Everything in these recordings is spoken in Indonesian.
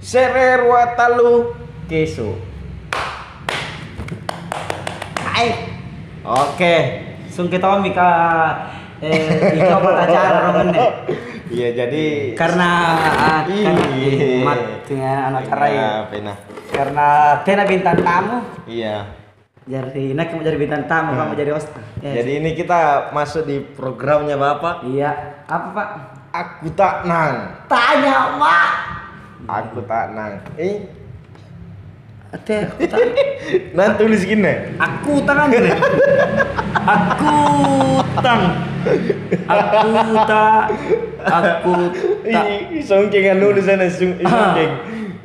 Sererwa talu keso. Hai. Oke. Sung kita mika eh ikaw acara roman deh. Iya jadi Karena ah, Iya. mat dengan anak karai. Iya, pena. Karena tena bintang tamu. Iya. Jadi nak mau jadi bintang tamu, kamu jadi host. Yes. Jadi ini kita masuk di programnya Bapak. iya, apa Pak? Aku tak nang. Tanya, Mak. Aku tak nang. Eh, Ate, aku nah tulis gini. Aku tangan nih. Aku tang. Aku tak. Aku tak. Ih, songkengan nulis sana Ah, songkeng.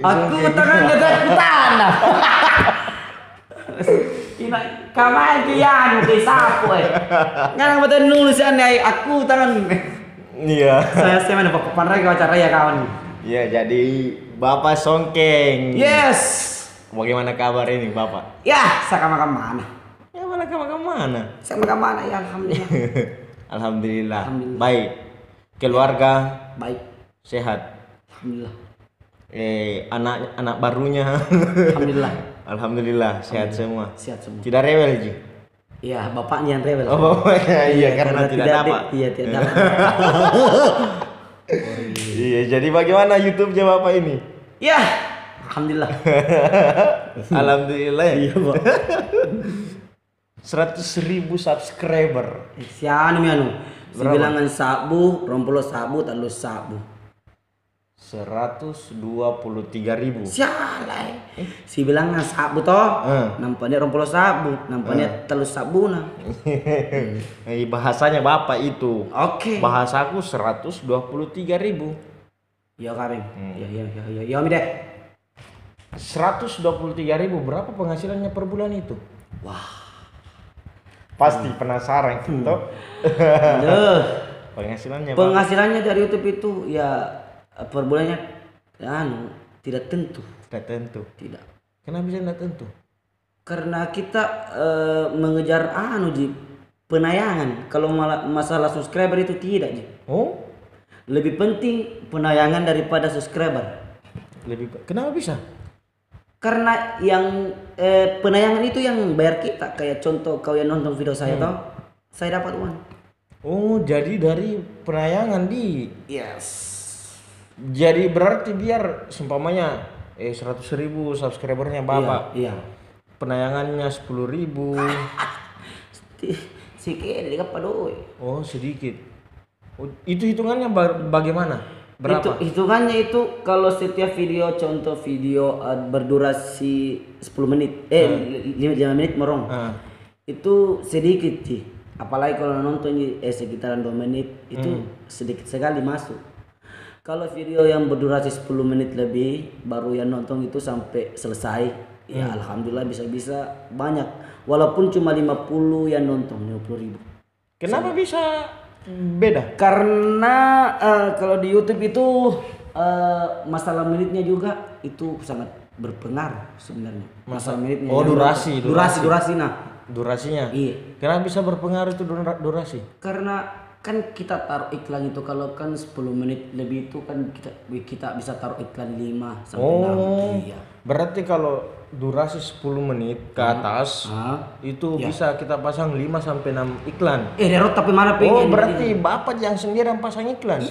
Aku tangan kata aku tanah. Ina kamay kiyan kay sapo eh. Betul nulisan ay aku tangan. Iya. Saya saya mana papan raya acara ya kawan. Iya, jadi Bapak Songkeng. Yes. Bagaimana kabar ini Bapak? Ya, saya kamar mana? Ya mana kabar ke mana? Saya kamar mana ya alhamdulillah. Alhamdulillah. Alhamdulillah. Baik. Keluarga Baik. sehat. Alhamdulillah. Eh, anak anak barunya. Alhamdulillah. Alhamdulillah sehat semua. Sehat semua. Tidak rewel Ji. Iya, bapaknya yang rebel. Oh, bapaknya iya karena, tidak dapat. di- Iya, tidak dapat. Iya, jadi bagaimana YouTube-nya Bapak ini? Ya, alhamdulillah. Alhamdulillah. Iya, Pak. 100 ribu subscriber. Si anu mi anu. Si Berapa? bilangan sabu, rompulo sabu, talu sabu. 123 ribu. Sialai. Si bilangan sabu toh. Eh. Nampaknya rompulo sabu, nampaknya talu sabuna. Eh, bahasanya Bapak itu. Oke. Bahasaku 123 ribu. Ya kabeng. Hmm. Ya ya ya ya. Ya deh. 123 ribu berapa penghasilannya per bulan itu? Wah. Pasti penasaran gitu. Aduh. Penghasilannya. Penghasilannya dari YouTube itu ya per bulannya anu tidak tentu, Tidak tentu. tidak. Kenapa bisa tidak tentu? Karena kita eh, mengejar anu ji penayangan. Kalau malah masalah subscriber itu tidak ji. Oh, Lebih penting penayangan daripada subscriber. lebih kenapa bisa? Karena yang eh, penayangan itu yang bayar kita. Kayak contoh kau yang nonton video saya toh, saya dapat uang. Oh, jadi dari penayangan di Yes. Jadi berarti biar seumpamanya eh 100 ribu subscribernya Bapak. Iya. iya. Penayangannya 10 ribu. Dia apa doi? Oh, sedikit. Oh, itu hitungannya ba- bagaimana? Berapa? Itu hitungannya itu kalau setiap video contoh video berdurasi 10 menit eh li- 5 menit merong. Ah. Itu sedikit sih. Apalagi kalau nonton eh sekitaran 2 menit itu sedikit sekali masuk. Kalau video yang berdurasi 10 menit lebih baru yang nonton itu sampai selesai. Ya alhamdulillah bisa-bisa banyak. Walaupun cuma 50 yang nonton 50 ribu. Kenapa bisa beda? Karena eh, kalau di YouTube itu eh, masalah menitnya juga itu sangat berpengaruh sebenarnya. Masalah menitnya. Oh, yang- durasi, durasi, durasi nah. Durasinya? Iya. Kenapa bisa berpengaruh itu dura- durasi? Karena kan kita taruh iklan itu kalau kan 10 menit lebih itu kan kita kita bisa taruh iklan 5 sampai Oh. 6. Iya. Berarti kalau durasi 10 menit ke atas Ah. itu bisa kita pasang 5 sampai 6 iklan. Eh, Derot tapi mana Oh, pengen? berarti Bapak yang sendiri yang pasang iklan.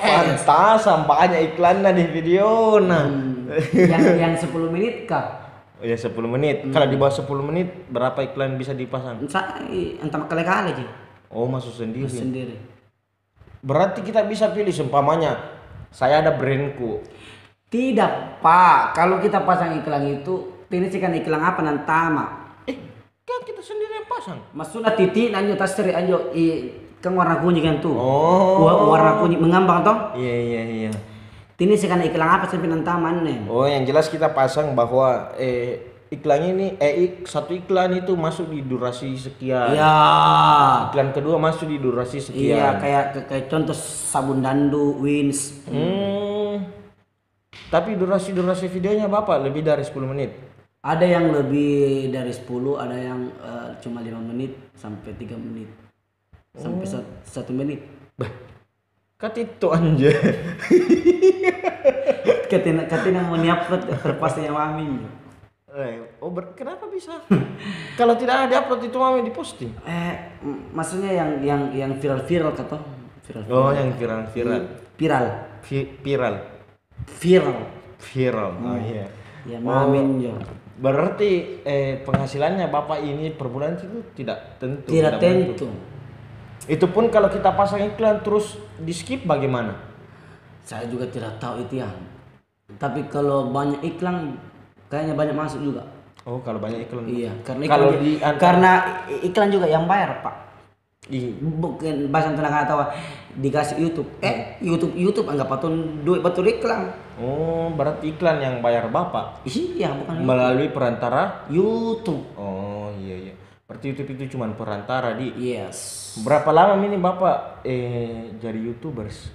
Pantasan banyak iklannya di video. Nah. yang yang 10 menit kah? Oh ya 10 menit. Kalau di bawah 10 menit berapa iklan bisa dipasang? Saya entah kali-kali aja Oh, masuk sendiri. sendiri. Berarti kita bisa pilih seumpamanya saya ada brandku. Tidak, Pak. Kalau kita pasang iklan itu, ini sih kan iklan apa nantama. Eh, kan kita sendiri yang pasang. Maksudnya titik anjo tas seri anjo i kan warna kuning kan tuh. Oh. Wa- Warna kuning mengambang toh. Iya, iya, iya. Ini sih kan iklan apa sampai nantama nih. Oh, yang jelas kita pasang bahwa eh iklan ini eh ik- satu iklan itu masuk di durasi sekian. Iya. Iklan kedua masuk di durasi Iya, sekian. kayak kayak- kayak contoh sabun dandu, wins. Hmm. Tapi durasi-durasi videonya Bapak lebih dari 10 menit. Ada yang lebih dari 10, ada yang eh, cuma 5 menit sampai 3 menit. Sampai sat- satu menit. Bah, Kat itu anjir. Katina katina mau upload perpasnya mami. Eh, oh ber- kenapa bisa? Kalau tidak ada upload itu mami diposting. Eh, maksudnya yang yang yang viral-viral kata viral. Oh, yang viral-viral. Viral. Vi- viral. Viral. Viral. Oh iya. Ya mamin yo. Berarti eh, penghasilannya bapak ini per bulan itu tidak tentu. Tidak menentu. tentu. Itu pun kalau kita pasang iklan terus di skip bagaimana? Saya juga tidak tahu itu ya. Tapi kalau banyak iklan kayaknya banyak masuk juga. Oh, kalau banyak iklan. Iya, karena Kalau iklan, di antar- karena iklan juga yang bayar, Pak. Ih, Bukan bahasa tenaga tahu dikasih YouTube. Eh, YouTube YouTube anggap patun duit betul iklan. Oh, berarti iklan yang bayar bapak Iya, bukan melalui perantara. YouTube. Oh, iya iya. Berarti YouTube itu cuma perantara di. Yes. Berapa lama ini bapak eh jadi youtubers?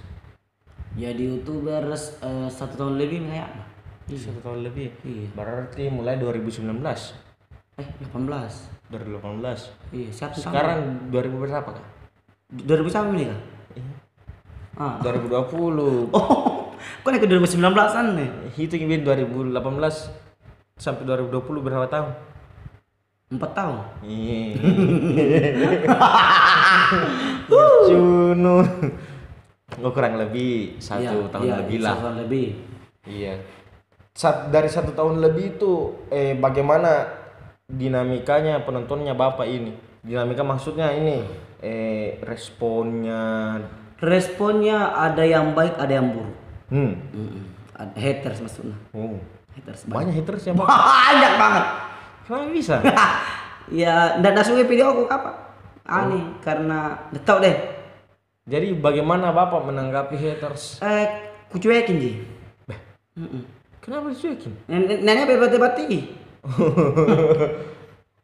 Jadi YouTubers eh, satu tahun lebih kayaknya. Satu tahun lebih. Iya. Berarti mulai 2019, Eh, 18. 2018. Iya, satu tahun. Sekarang 2000 berapa kak? 2000 sama ini kah? Iya. Ah. 2020. Oh, kok naik ke 2019-an nih? Hitung Bin 2018 sampai 2020 berapa tahun? 4 tahun. Iya. Cuno. Oh, kurang lebih satu Iya, tahun iya, lebih satu lah. tahun lebih. Iya. Sat- dari satu tahun lebih itu eh bagaimana dinamikanya penontonnya bapak ini? Dinamika maksudnya ini eh responnya. Responnya ada yang baik, ada yang buruk. Hmm. Mm-mm. Ada haters maksudnya. Oh. Haters banyak. Banyak haters ya bapak. Banyak banget. Kenapa bisa? ya, dan suka video aku apa? Aneh, karena nggak tahu deh. Jadi bagaimana bapak menanggapi haters? Eh, kucuekin ji. Mm-mm. Kenapa dicuekin? Nen- Nenek bebati-bati.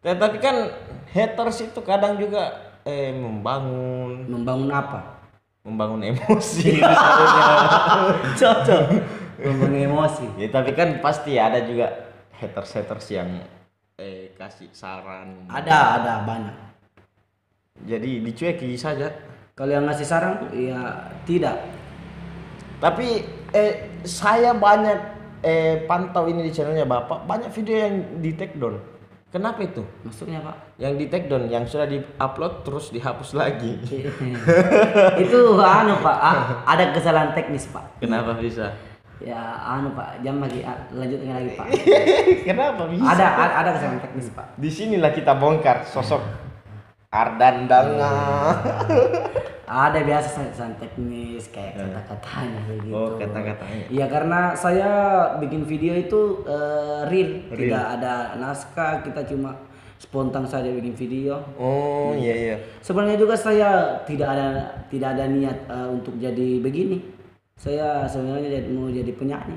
Ya, tapi kan haters itu kadang juga eh membangun Membangun apa? membangun emosi Cocok. Membangun emosi. ya tapi kan pasti ada juga haters haters yang eh kasih saran Ada, ada banyak. jadi dicuekin saja Kalau yang ngasih saran, ya tidak. tapi eh saya banyak eh pantau ini di channelnya bapak banyak video yang di take down kenapa itu Maksudnya pak? yang di take down yang sudah diupload terus dihapus lagi itu anu pak, ah, ada kesalahan teknis pak. kenapa bisa Ya anu pak, jam lagi ah, lanjutnya lagi pak. kenapa bisa Ada ada, ada kesalahan teknis pak. di sinilah kita bongkar sosok Ardan Danga Ada biasa kesalahan teknis kayak kata-katanya kayak gitu. oh kata-katanya Iya karena saya bikin video itu eh, real, Real. tidak ada naskah, kita cuma spontan saja bikin video. oh iya iya Sebenarnya juga saya tidak ada tidak ada niat eh, untuk jadi begini. Saya sebenarnya mau jadi penyanyi.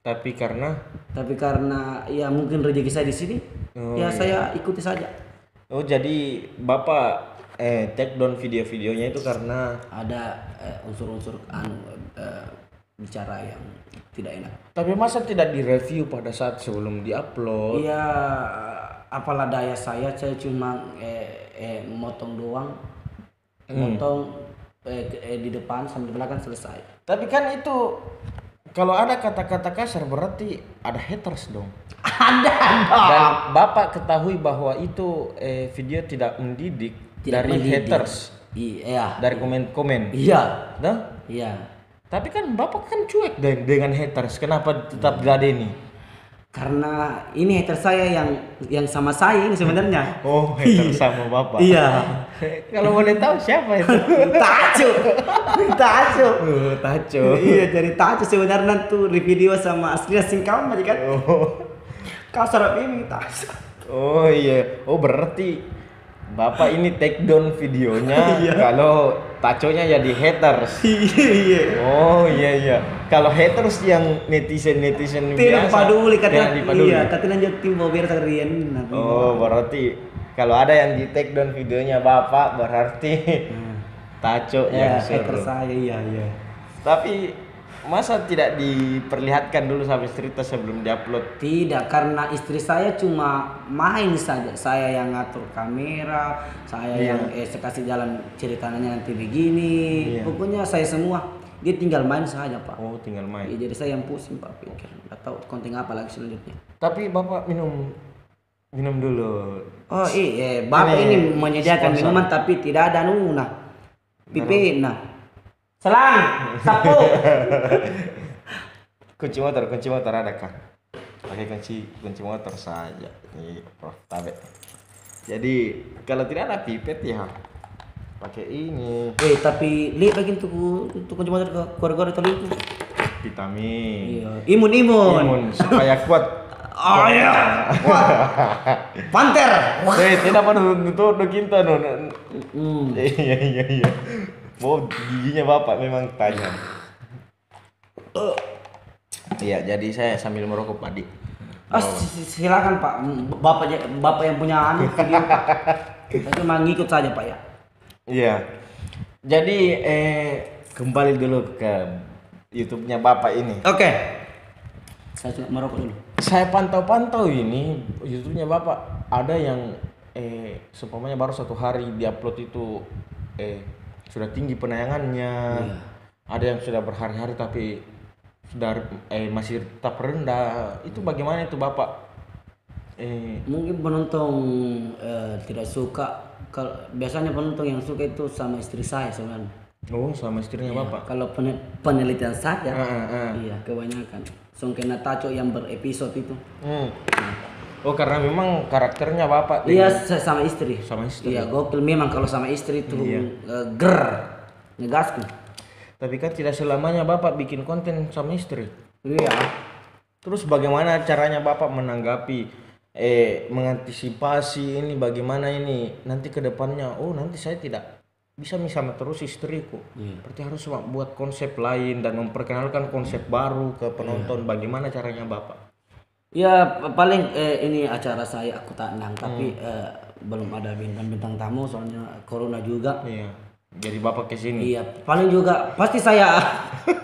tapi karena Tapi karena ya mungkin rezeki saya di sini, Oh, ya saya ikuti saja. oh jadi bapak eh take down video-videonya itu karena Ada eh, unsur-unsur anu eh, bicara yang tidak enak. tapi masa tidak direview pada saat sebelum diupload? Iya, apalah daya saya, saya cuma eh, eh, motong doang, motong eh, eh, di depan sampai belakang selesai. tapi kan itu kalau ada kata-kata kasar berarti ada haters dong. Ada dan bapak ketahui bahwa itu eh, video tidak mendidik Tidak dari mendidik. haters? Iya, dari komen-komen iya, Nah, iya. tapi kan bapak kan cuek de- dengan haters. Kenapa tetap diladeni Karena ini hater saya yang yang sama saya ini sebenarnya. oh haters sama bapak. Iya. kalau boleh tahu siapa itu? Tacu, Tacu. oh taco. Iya dari Tacu sebenarnya tuh di video sama aslinya singkawan aja kan. oh. Kau sarap ini Tacu. Oh iya, oh berarti Bapak ini take down videonya kalau taconya jadi haters. Iya iya. Oh iya iya. Kalau haters yang netizen netizen Tidak biasa peduli tidak katanya. dipaduli. Iya, katanya jadi tim biar sekalian. Oh berarti kalau ada yang di take down videonya Bapak berarti taco Ya, yang seru. saya iya iya. Tapi masa tidak diperlihatkan dulu sama cerita sebelum diupload? Tidak, karena istri saya cuma main saja. Saya yang ngatur kamera, saya Iya. yang eh saya kasih jalan ceritanya nanti begini. Iya. Pokoknya saya semua. Dia tinggal main saja, Pak. Oh, tinggal main. Ya, jadi saya yang pusing, Pak. Pikir, nggak tahu konten apa lagi selanjutnya. Tapi Bapak minum minum dulu. Oh iya, Bapak Ini ini, menyediakan sponsor. minuman tapi tidak ada nuna. Pipi, nah. Selang, sapu. Kunci motor, kunci motor ada kah? Pakai kunci kunci motor saja. Ini Prof Tabe. Jadi kalau tidak ada pipet ya pakai ini eh, tapi lihat lagi tuh tuh kunci motor ke keluarga itu itu. vitamin. Iya, imun imun. Imun supaya kuat. Oh iya. Panter. Eh, tidak perlu nutup kita no. Hmm. Iya iya iya. Oh, giginya Bapak memang tajam. Iya, jadi saya sambil merokok padi. Ah, si- si- silakan Pak. Bapak Bapak yang punya anu video. Pak. Kita cuma ngikut saja Pak ya. Iya. Jadi eh kembali dulu ke YouTube-nya Bapak ini. Oke. Saya cuma merokok dulu. Saya pantau-pantau ini YouTube-nya Bapak ada yang eh seumpamanya baru satu hari diupload itu eh sudah tinggi penayangannya. Ada yang sudah berhari-hari tapi sudah eh masih tetap rendah. Itu bagaimana itu Bapak? Eh Mungkin penonton eh, tidak suka. Kalau biasanya penonton yang suka itu sama istri saya sebenarnya. oh sama istrinya Bapak. Kalau pen- penelitian saya, ah, ah. iya kebanyakan. Songkena Taco yang berepisode itu. Hmm. Oh karena memang karakternya Bapak Iya, sama istri. sama istri. Iya, gokil memang kalau sama istri itu Iya. eh, ger ngegasku. Tapi kan tidak selamanya Bapak bikin konten sama istri. Iya. Terus bagaimana caranya Bapak menanggapi eh mengantisipasi ini bagaimana ini nanti ke depannya oh nanti saya tidak bisa misalnya terus istriku. Berarti harus buat konsep lain dan memperkenalkan konsep baru ke penonton bagaimana caranya Bapak. Ya pa- paling eh, ini acara saya aku tak nang tapi eh, belum ada bintang-bintang tamu soalnya corona juga. Iya. Jadi Bapak ke sini. Iya, paling juga pasti saya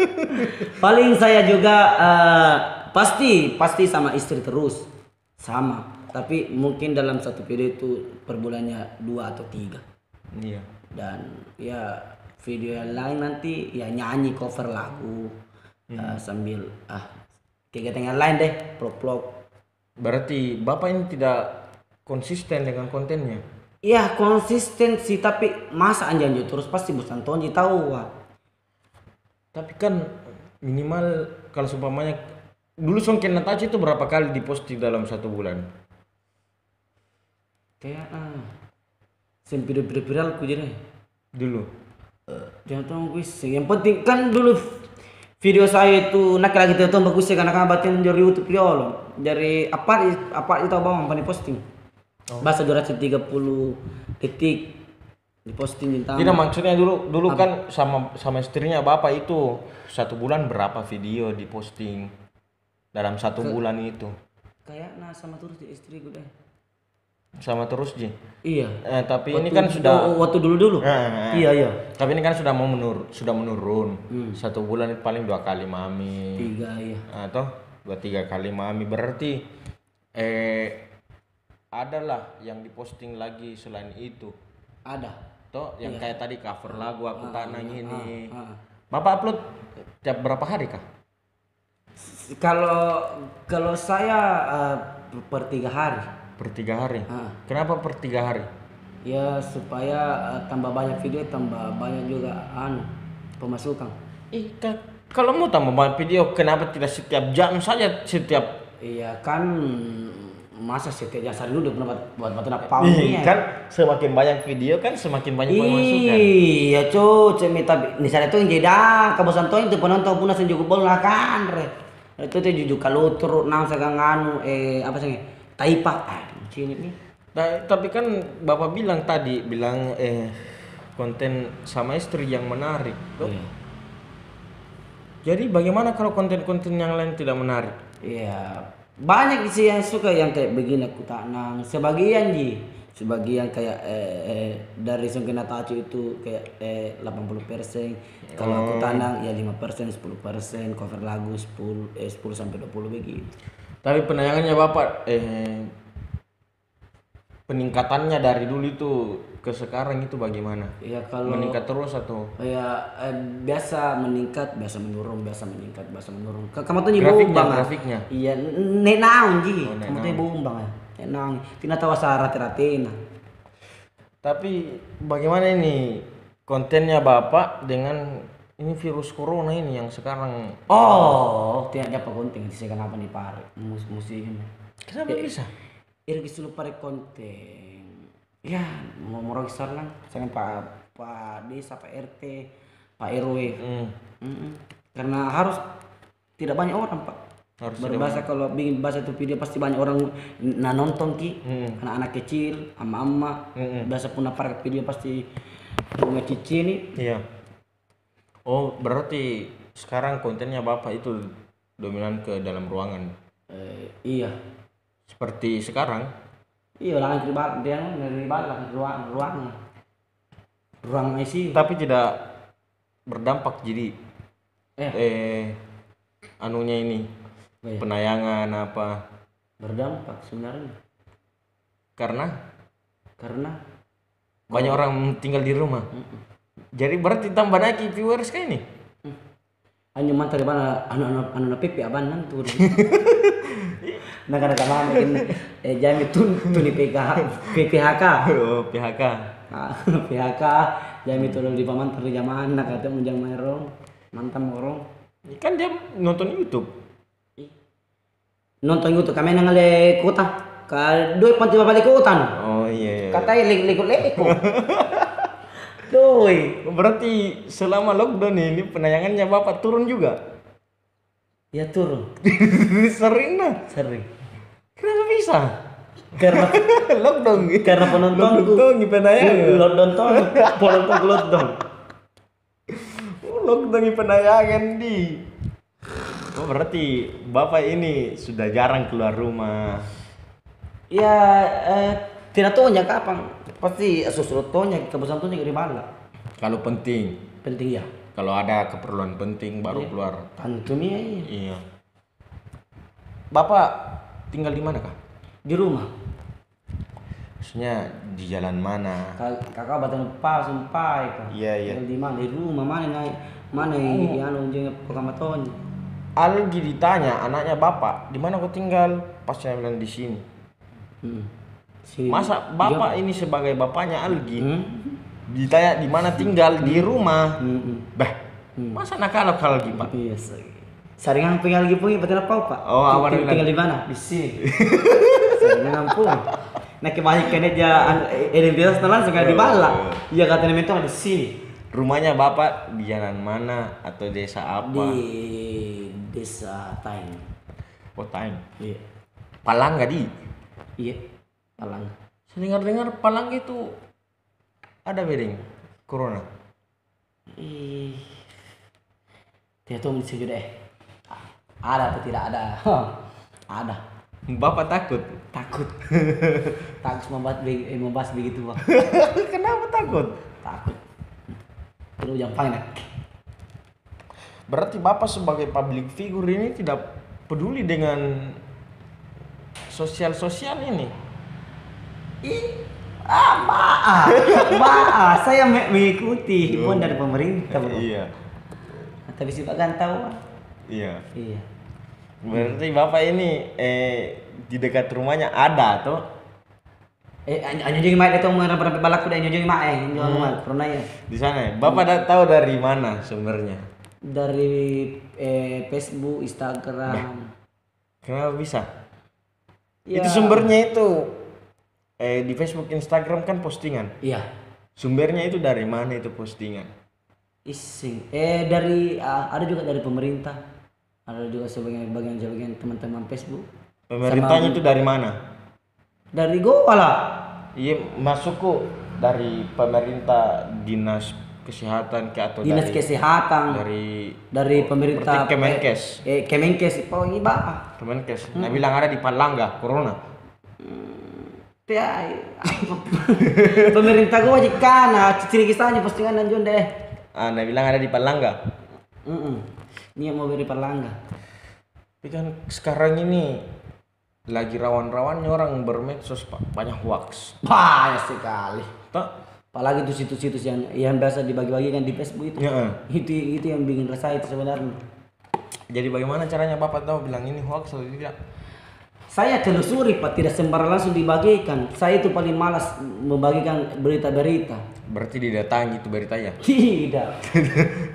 paling saya juga eh, pasti pasti sama istri terus sama. Tapi mungkin dalam satu video itu per bulannya dua atau tiga Iya. dan ya video yang lain nanti ya nyanyi cover lagu eh, sambil ah kegiatan yang lain deh vlog-vlog Berarti Bapak ini tidak konsisten dengan kontennya. Iya konsisten sih tapi masa anjanjo terus pasti bosan tonji tahu wah. Tapi kan minimal kalau seumpamanya dulu Songken Natachi itu berapa kali diposting dalam satu bulan? Kayak ah. Sem video-video viral ku jadi. Dulu. Jangan tahu wis yang penting kan dulu video saya itu nak lagi tahu tahu bagus karena kan batin dari YouTube piolo dari apa apa itu bawang apa posting. Bahasa durasi 30 detik di posting tentang Tidak maksudnya dulu dulu kan sama sama istrinya Bapak itu satu bulan berapa video diposting dalam satu bulan itu? Kayak nah sama terus di istriku deh. Sama terus Ji. Iya. Eh, tapi ini kan sudah waktu dulu dulu. Eh, eh. Iya iya. tapi ini kan sudah mau menur sudah menurun satu bulan itu paling dua kali mami Tiga iya. atau dua tiga kali mami berarti eh adalah yang diposting lagi selain itu Ada. toh yang kayak tadi cover lagu aku tak nang ini ah. bapak upload tiap berapa hari kah Kalau kalau saya eh, per tiga hari, per tiga hari Ah. kenapa per tiga hari ya supaya eh, tambah banyak video, tambah banyak juga anu pemasukan. ih ka- kalau mau tambah banyak video kenapa tidak setiap jam saja setiap Iya kan masa setiap jasa dulu udah pernah buat buat Ih, nih. kan semakin banyak video kan semakin banyak pemasukan Iya cu, cemi tapi di sana tuh yang jeda kabosan tuh itu penonton pun nasi juga bola kan re. Itu tuh jujuk kalau turun nang segang anu eh apa sih taipa. Sini nih. Nah, tapi kan bapak bilang tadi bilang eh konten sama istri yang menarik Loh, Iya. jadi bagaimana kalau konten-konten yang lain tidak menarik? Iya, banyak sih yang suka yang kayak begini aku tak nang. Sebagian ji, sebagian kayak eh, eh, dari sengkena tacu itu kayak eh, 80 persen. Kalau aku tanang ya 5 persen 10 persen. Cover lagu 10 eh 10 sampai 20 begitu. Tapi penayangannya Bapak eh peningkatannya dari dulu itu ke sekarang itu bagaimana? ya kalau Meningkat terus atau? ya eh, biasa meningkat biasa menurun biasa meningkat biasa menurun. Ka- kamu tuh Grafiknya, nyibung bang ah. grafiknya. iya nek naon ji? Oh, kamu tuh nyibung bang ya nek naon tina tahu asa rati-ratina Tapi bagaimana ini kontennya Bapak dengan ini virus corona ini yang sekarang? Oh tidak apa konten sih kenapa nih pare mus musim kenapa bisa? Irgi sulu pare konten ya mau mau lang saya pak pak desa pak rt pak rw Hmm, Mm-mm. karena harus tidak banyak orang pak harus berbahasa kalau bikin bahasa itu video pasti banyak orang nah nonton ki Hmm. anak-anak kecil ama-ama Mm-mm. biasa pun apa video pasti rumah cici nih Iya. Oh, berarti sekarang kontennya Bapak itu dominan ke dalam ruangan. eh, iya Seperti sekarang. iya lah dari bal dia dari bal ruang ruang ruang IC Tapi tidak berdampak jadi eh eh anunya ini apa ya? penayangan apa berdampak sebenarnya karena karena banyak orang tinggal di rumah. mm-mm. Jadi berarti tambah naik viewers kayak ini. hanya mantar di mana anak-anak anak pipi aban nan nah karena ke mana ini eh jami tun tun di PKH PPHK Oh, PHK. PHK jami turun di paman zaman nak kata mau jam merong mantan morong Kan dia nonton YouTube. nonton YouTube kami nang le kota ka doi panti balik kota Oh iya. iya. kata lik lik leko doi Berarti selama lockdown ini penayangannya Bapak turun juga. Ya turun Sering nah. sering Kenapa bisa? karena lockdown gitu. karena penontonku Lockdown gitu penayangan. lockdown tuh penonton lockdown Oh, lockdown gitu penayangan di. Oh berarti Bapak ini sudah jarang keluar rumah. Ya, eh, tidak tahu nya kapan. Pasti susul tonya kebetulan tonya di mana. Kalau penting. Penting ya. Kalau ada keperluan penting baru keluar. Tentunya iya. Iya. Bapak tinggal di mana kak? Di rumah. Maksudnya di jalan mana? Ka- Kakak batang pas sumpai kan. Iya, iya. Di mana? Di rumah mana naik? Mana yang anu jeung pengamatonya? Algi ditanya anaknya bapak di mana kau tinggal? Pas saya bilang di sini. Hmm. Si Masa bapak ini sebagai bapaknya Algi Hmm. Ditanya di mana tinggal di rumah? Hmm. hmm. Bah, masa nakal kalau Algi pak? Iya, sering. Saringan tinggal di pungi betul apa, Pak? Oh, bilang. tinggal di mana? Di sini. Saringan ngampung. Nah, kebalikannya aja identitas langsung kayak di bala. Iya katanya mentong di sini. Rumahnya bapak di jalan mana atau desa apa? Di desa Taing. Oh, Tang. Iya. Palang gak di? Iya. Palang. Saya dengar-dengar Palang itu ada bedeng corona. Ih. Mesti juga deh. Ada atau tidak ada? ada. Bapak takut. Takut. Takut membahas, eh, membahas begitu, Bang. Kenapa takut? Takut. Terus yang paling Berarti bapak sebagai public figure ini tidak peduli dengan sosial-sosial ini. Ih, ah, maaf, maaf, saya me- mengikuti himbauan dari pemerintah, bro. Iya. Tapi sih kan tahu. ah. Iya. Iya. Berarti bapak ini eh di dekat rumahnya ada tuh. Eh, anyo jeung mak itu mau berapa balak udah anyo jeung mak eh, mak corona ya. Di sana ya. Bapak dah tahu dari mana sumbernya? Dari eh, Facebook, Instagram. Kenapa bisa? Ya. Itu sumbernya itu eh di Facebook, Instagram kan postingan. Iya. Sumbernya itu dari mana itu postingan? Ising. Eh dari ah, ada juga dari pemerintah. Ada juga sebagian bagian sebagian teman-teman Facebook. Pemerintahnya itu dari mana? Dari gua lah. Iya, masukku dari pemerintah dinas kesehatan ke atau Dinas dari Kesehatan. dari dari pemerintah Kemenkes. eh, eh, Kemenkes oh ini bah Kemenkes. Nah bilang ada di Palangga corona. Ya, pemerintah gua wajib kana ciri kisahnya postingan dan John deh. Anda bilang ada di Palangga. Mm Ini yang mau beri perlangga. Tapi kan sekarang ini lagi rawan-rawannya orang bermedsos pak banyak hoax. Banyak sekali. Tak? Apalagi itu situs-situs yang yang biasa dibagi-bagikan di Facebook itu. Ya. Itu itu yang bikin resah itu sebenarnya. Jadi bagaimana caranya bapak tahu bilang ini hoax atau tidak? Saya telusuri Pak, tidak sembarang langsung dibagikan. Saya itu paling malas membagikan berita-berita. Berarti didatangi itu beritanya. Tidak.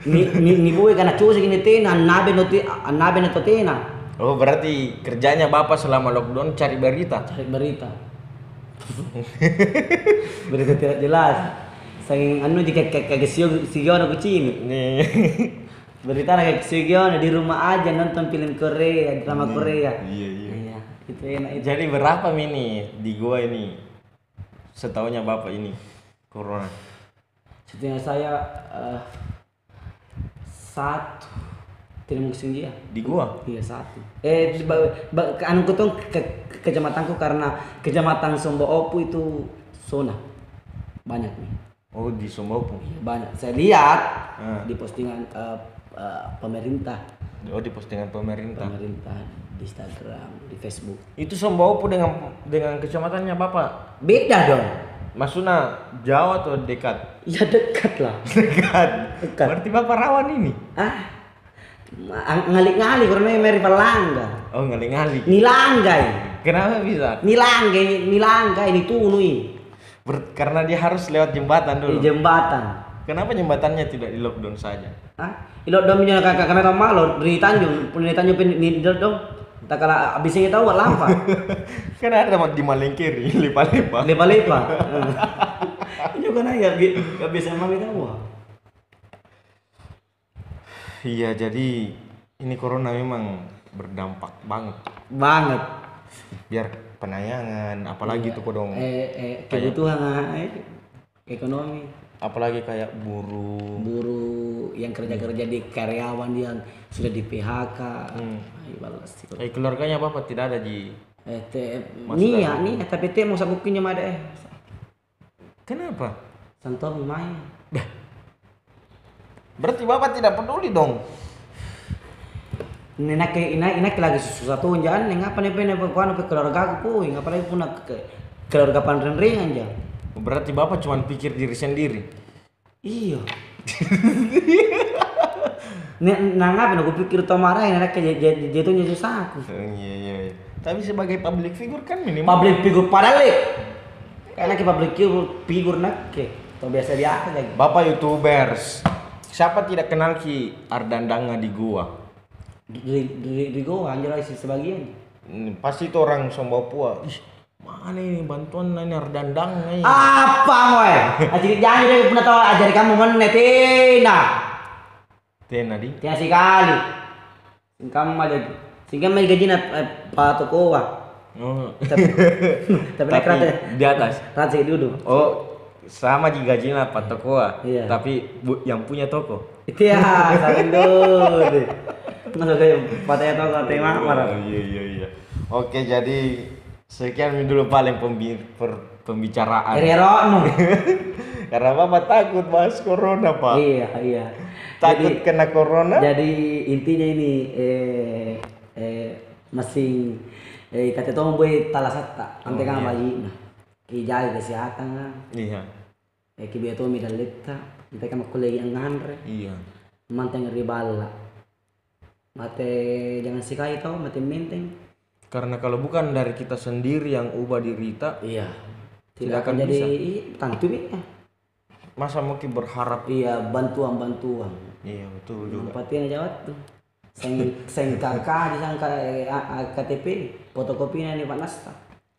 ni ni ni kana cuci gini tena, nabe no te, nabe no tena. Oh berarti kerjanya bapak selama lockdown cari berita. Cari berita. berita tidak jelas. Saking anu jika kayak sigio sigio na kucing. Nih. Berita kayak sigio di rumah aja nonton film Korea, drama Korea. Iya iya. Itu enak. Jadi berapa ini di gua ini? Setahunya bapak ini corona. Setengah saya eh, satu tidak mungkin dia. Di gua? Iya satu. Eh, ba, ba, anu ketong ke, ke, kecamatanku karena kecamatan Sombo Opu itu zona banyak nih. Oh di Sumbawa. Iya, banyak. Saya lihat Ah. di postingan eh, eh, pemerintah, Oh di postingan pemerintah. pemerintah di Instagram, di Facebook. Itu Sumbawa dengan dengan kecamatannya bapak. Beda dong. Maksudnya jauh atau dekat? Ya dekat lah. Dekat. Dekat. Berarti bapak rawan ini. Ah, ngali-ngali karena meri palangga. Oh ngali-ngali. Nilanggai. Kenapa bisa? Nilanggai, nilanggai ini tunui Ber- karena dia harus lewat jembatan di dulu. jembatan. Kenapa jembatannya tidak di lockdown saja? Ah, ilo dom nyo kakak kami malo di Tanjung, di Tanjung ni dom. Tak kala abisnya tahu buat lampa. kan ada di Malengkiri, lipa-lipa. Lepa-lepa. Itu kan ya gak bisa mami tahu. Iya, jadi ini corona memang berdampak banget. Banget. Biar penayangan, apalagi tuh kodong, Eh, eh kebutuhan eh, ekonomi. Apalagi kayak buruh. Buruh yang kerja-kerja di karyawan yang sudah di PHK. Ay, sih. Eh keluarganya bapak tidak ada di. Eh, te, nia, nia, tapi te mau sabukinya mada eh. Kenapa? Santomi main. Berarti bapak tidak peduli dong. Nenek ke inak inak lagi susah tuh jangan neng apa nih pengen apa apa keluarga aku puing apalagi punya ke keluarga pandren ringan aja. Berarti bapak cuma pikir diri sendiri. Iya. Nang apa aku pikir to marah nenek ke jatuhnya susah aku. Eh, Iya iya. iya. Tapi sebagai public figure kan minimal. Public figure padahal. Karena ke public figure figure nak ke. To biasa biasa lagi. Bapak youtubers, siapa tidak kenal Ki Ardandanga di gua? Di di di go anjir sih sebagian. Hmm, Pasti itu orang Sombapua. Ih, mana ini bantuan ini Ardandanga ini? Apa moy? Ajari jangan deh pernah tahu ajari kamu mana tina. Tena di. Tina sekali. Kamu aja. Sehingga may gaji na eh, patukowa. Oh. Tapi tapi rata di atas. rata sih duduk. Oh, sama di gajinya Pak Tokoa. Iya. Tapi bu- yang punya toko. Itu ya, saling dulu. Masa kayak tau kata tema marah. Oh, iya iya iya. Oke, jadi sekian dulu paling pembi- per- pembicaraan. Herero no. Karena Bapak takut bahas corona, Pak. Iya, iya. Takut kena corona? Jadi intinya ini eh eh masing eh kata tomboy talasata ante Oh, kan iya. bayi nah kijai kesehatan kan Iya. eh kibetomi daletta ante kan makulegi ang ngandre Iya. manteng ribala mate jangan sikai tau mate menteng Karena kalau bukan dari kita sendiri yang ubah diri kita, iya Tidak tidak akan jadi bisa. iya, tentu ya masa mungkin berharap iya bantuan bantuan Iya, betul juga. Patian jawab tuh. Seng seng kakak di sang K- A- A- KTP fotokopinya nih Pak Nasta.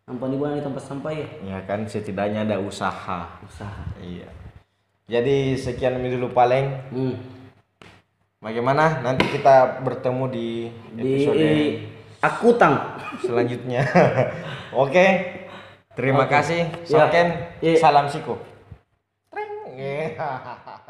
Ampun ibu di tempat sampah ya. Ya kan setidaknya ada usaha. Usaha. Iya. Jadi sekian ini dulu paling. Hmm. Bagaimana? Nanti kita bertemu di Di episode aku tang. selanjutnya. Oke. Terima kasih. Ya. Soken. Ya. Salam siku. Yeah.